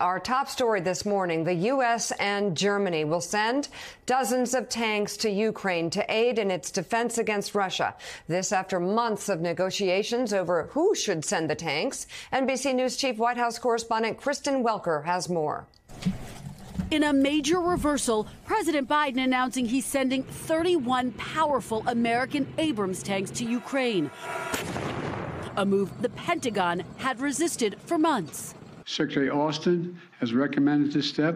Our top story this morning the U.S. and Germany will send dozens of tanks to Ukraine to aid in its defense against Russia. This after months of negotiations over who should send the tanks. NBC News Chief White House correspondent Kristen Welker has more. In a major reversal, President Biden announcing he's sending 31 powerful American Abrams tanks to Ukraine. A move the Pentagon had resisted for months. Secretary Austin has recommended this step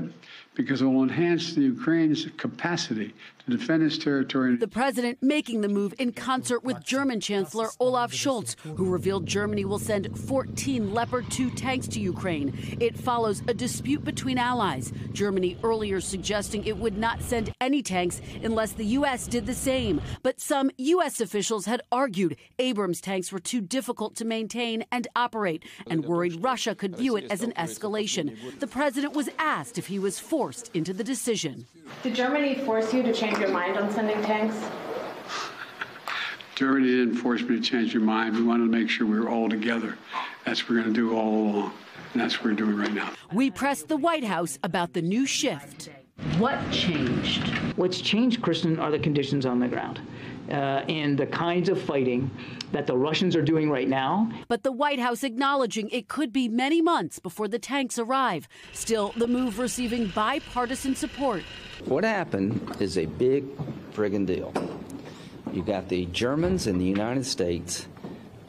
because it will enhance the Ukraine's capacity to defend its territory. The president making the move in concert with German Chancellor Olaf Scholz, who revealed Germany will send 14 Leopard 2 tanks to Ukraine. It follows a dispute between allies. Germany earlier suggesting it would not send any tanks unless the U.S. did the same. But some U.S. officials had argued Abrams tanks were too difficult to maintain and operate and worried Russia could view it as an escalation. The president was asked if he was forced into the decision. Did Germany force you to change your mind on sending tanks? Germany didn't force me to change your mind. We wanted to make sure we were all together. That's what we're going to do all along. And that's what we're doing right now. We pressed the White House about the new shift. What changed? What's changed, Kristen, are the conditions on the ground. Uh, and the kinds of fighting that the Russians are doing right now. But the White House acknowledging it could be many months before the tanks arrive. Still, the move receiving bipartisan support. What happened is a big friggin' deal. You got the Germans and the United States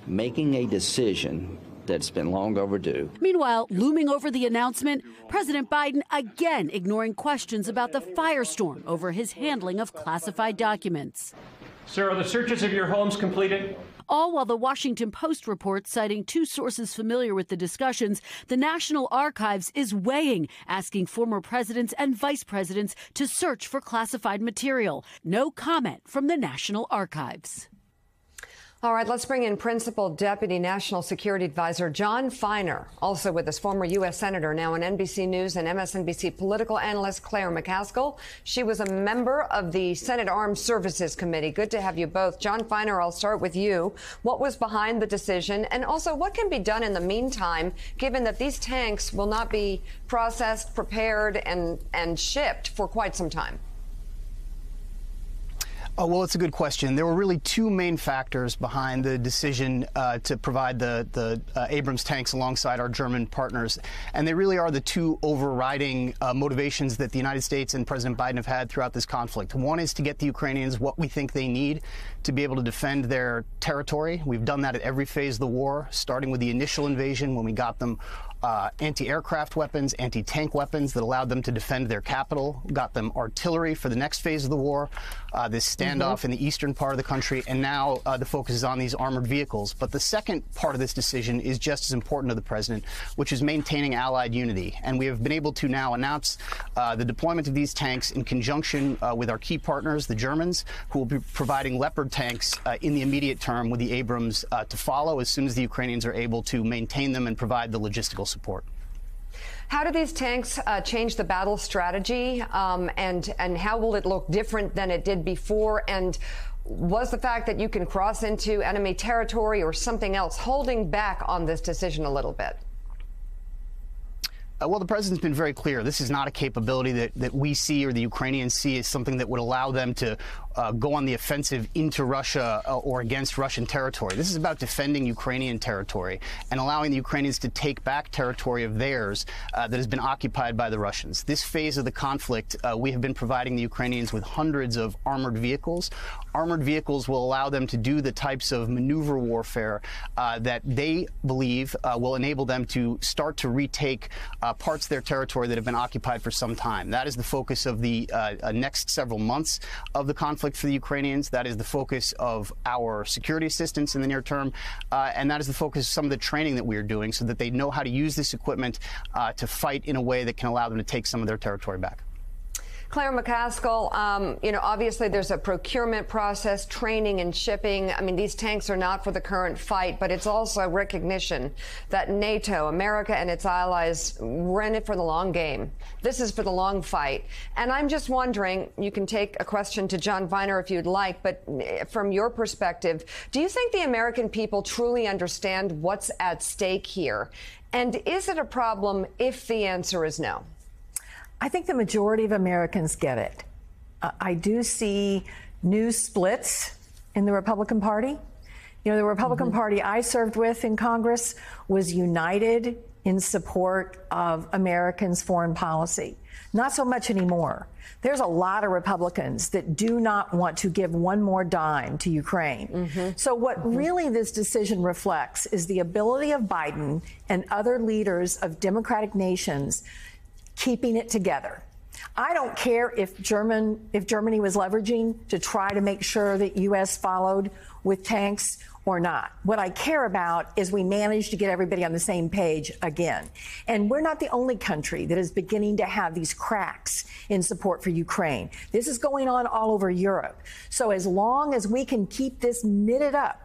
making a decision that's been long overdue. Meanwhile, looming over the announcement, President Biden again ignoring questions about the firestorm over his handling of classified documents. Sir, are the searches of your homes completed? All while the Washington Post reports, citing two sources familiar with the discussions, the National Archives is weighing, asking former presidents and vice presidents to search for classified material. No comment from the National Archives. All right, let's bring in Principal Deputy National Security Advisor Jon Finer, also with us, former U.S. Senator, now on NBC News and MSNBC political analyst Claire McCaskill. She was a member of the Senate Armed Services Committee. Good to have you both. Jon Finer, I'll start with you. What was behind the decision? And also, what can be done in the meantime, given that these tanks will not be processed, prepared, and, and shipped for quite some time? Oh, well, it's a good question. There were really two main factors behind the decision uh, to provide the, the uh, Abrams tanks alongside our German partners. And they really are the two overriding uh, motivations that the United States and President Biden have had throughout this conflict. One is to get the Ukrainians what we think they need to be able to defend their territory. We've done that at every phase of the war, starting with the initial invasion when we got them uh, anti-aircraft weapons, anti-tank weapons that allowed them to defend their capital, got them artillery for the next phase of the war, uh, this standoff mm-hmm. in the eastern part of the country, and now uh, the focus is on these armored vehicles. But the second part of this decision is just as important to the president, which is maintaining Allied unity. And we have been able to now announce uh, the deployment of these tanks in conjunction uh, with our key partners, the Germans, who will be providing Leopard tanks uh, in the immediate term with the Abrams to follow as soon as the Ukrainians are able to maintain them and provide the logistical support. How do these tanks uh, change the battle strategy, um, and and how will it look different than it did before? And was the fact that you can cross into enemy territory or something else holding back on this decision a little bit? Uh, well, the president's been very clear. This is not a capability that, that we see or the Ukrainians see as something that would allow them to uh, go on the offensive into Russia uh, or against Russian territory. This is about defending Ukrainian territory and allowing the Ukrainians to take back territory of theirs uh, that has been occupied by the Russians. This phase of the conflict, uh, we have been providing the Ukrainians with hundreds of armored vehicles. Armored vehicles will allow them to do the types of maneuver warfare that they believe will enable them to start to retake parts of their territory that have been occupied for some time. That is the focus of the next several months of the conflict conflict for the Ukrainians. That is the focus of our security assistance in the near term. Uh, and that is the focus of some of the training that we are doing so that they know how to use this equipment uh, to fight in a way that can allow them to take some of their territory back. Claire McCaskill, um, you know, obviously there's a procurement process, training and shipping. I mean, these tanks are not for the current fight, but it's also recognition that NATO, America, and its allies run it for the long game. This is for the long fight. And I'm just wondering, you can take a question to Jon Finer if you'd like, but eh, from your perspective, do you think the American people truly understand what's at stake here? And is it a problem if the answer is no? I think the majority of Americans get it. Uh, I do see new splits in the Republican Party. You know, the Republican mm-hmm. Party I served with in Congress was united in support of Americans' foreign policy. Not so much anymore. There's a lot of Republicans that do not want to give one more dime to Ukraine. Mm-hmm. So, what mm-hmm. really this decision reflects is the ability of Biden and other leaders of democratic nations keeping it together. I don't care if German if Germany was leveraging to try to make sure that US followed with tanks or not. What I care about is we manage to get everybody on the same page again. And we're not the only country that is beginning to have these cracks in support for Ukraine. This is going on all over Europe. So as long as we can keep this knitted up,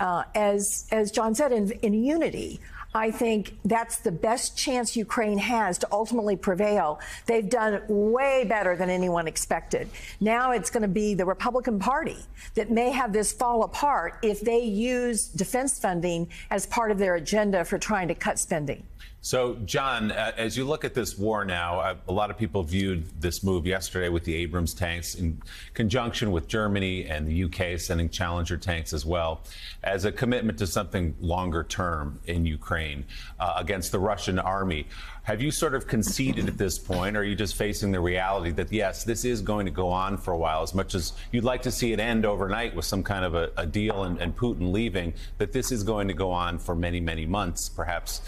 uh, as as Jon said, in, in unity, I think that's the best chance Ukraine has to ultimately prevail. They've done way better than anyone expected. Now it's going to be the Republican Party that may have this fall apart if they use defense funding as part of their agenda for trying to cut spending. So, Jon, uh, as you look at this war now, uh, a lot of people viewed this move yesterday with the Abrams tanks in conjunction with Germany and the UK sending Challenger tanks as well as a commitment to something longer term in Ukraine uh, against the Russian army. Have you sort of conceded at this point, or are you just facing the reality that, yes, this is going to go on for a while, as much as you'd like to see it end overnight with some kind of a, a deal and, and Putin leaving, that this is going to go on for many, many months, perhaps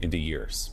into years?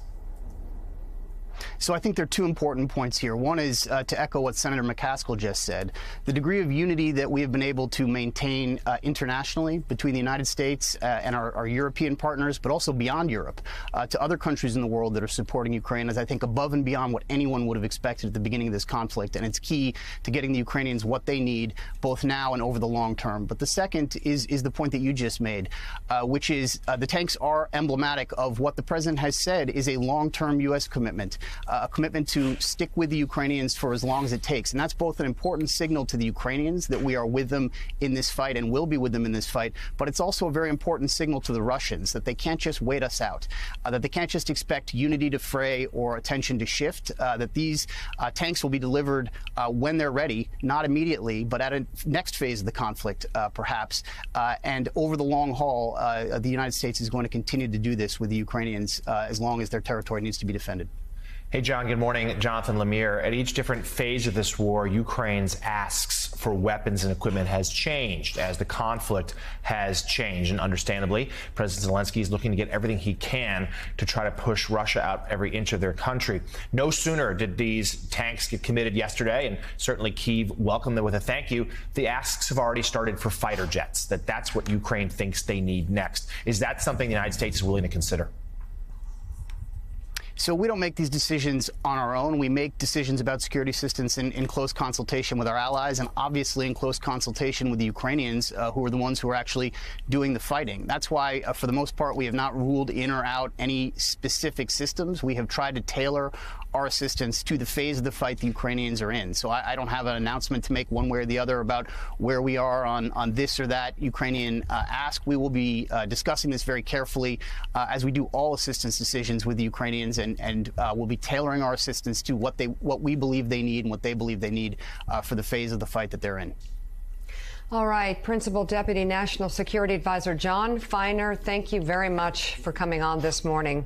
So I think there are two important points here. One is uh, to echo what Senator McCaskill just said. The degree of unity that we have been able to maintain uh, internationally between the United States uh, and our, our, European partners, but also beyond Europe, uh, to other countries in the world that are supporting Ukraine is, I think, above and beyond what anyone would have expected at the beginning of this conflict. And it's key to getting the Ukrainians what they need, both now and over the long term. But the second is, is the point that you just made, uh, which is uh, the tanks are emblematic of what the president has said is a long-term U.S. commitment a commitment to stick with the Ukrainians for as long as it takes. And that's both an important signal to the Ukrainians that we are with them in this fight and will be with them in this fight, but it's also a very important signal to the Russians that they can't just wait us out, uh, that they can't just expect unity to fray or attention to shift, uh, that these uh, tanks will be delivered uh, when they're ready, not immediately, but at a next phase of the conflict, uh, perhaps. and over the long haul, the United States is going to continue to do this with the Ukrainians as long as their territory needs to be defended. Hey, Jon, good morning. Jonathan Lemire. At each different phase of this war, Ukraine's asks for weapons and equipment has changed as the conflict has changed. And understandably, President Zelensky is looking to get everything he can to try to push Russia out every inch of their country. No sooner did these tanks get committed yesterday, and certainly Kiev welcomed them with a thank you. The asks have already started for fighter jets, that that's what Ukraine thinks they need next. Is that something the United States is willing to consider? So we don't make these decisions on our own. We make decisions about security assistance in, in close consultation with our allies and obviously in close consultation with the Ukrainians, uh, who are the ones who are actually doing the fighting. That's why, uh, for the most part, we have not ruled in or out any specific systems. We have tried to tailor our assistance to the phase of the fight the Ukrainians are in. So I, I don't have an announcement to make one way or the other about where we are on, on this or that Ukrainian uh, ask. We will be uh, discussing this very carefully uh, as we do all assistance decisions with the Ukrainians, and uh, we'll be tailoring our assistance to what they what we believe they need and what they believe they need uh, for the phase of the fight that they're in. All right, Principal Deputy National Security Advisor Jon Finer, thank you very much for coming on this morning.